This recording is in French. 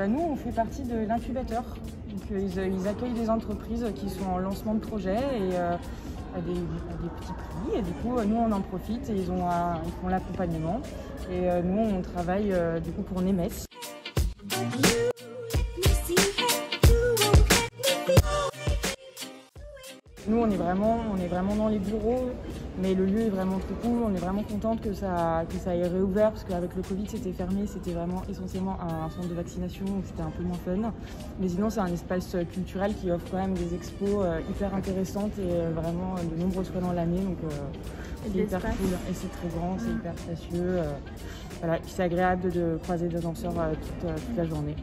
bah, Nous, on fait partie de l'incubateur. Ils, accueillent des entreprises qui sont en lancement de projet et à des, petits prix. Et du coup, nous, on en profite et ils, ont ils font l'accompagnement. Et nous, on travaille du coup pour Nemes. Nous, on est, vraiment, on est vraiment dans les bureaux, mais le lieu est vraiment très cool. On est vraiment contente que ça, que ça ait réouvert, parce qu'avec le Covid, c'était fermé. C'était vraiment essentiellement un centre de vaccination, donc c'était un peu moins fun. Mais sinon, c'est un espace culturel qui offre quand même des expos euh, hyper intéressantes et euh, vraiment de nombreuses fois dans l'année. Donc, euh, c'est hyper cool. Et c'est très grand, c'est hyper spacieux. voilà. C'est agréable de, croiser des danseurs toute la journée.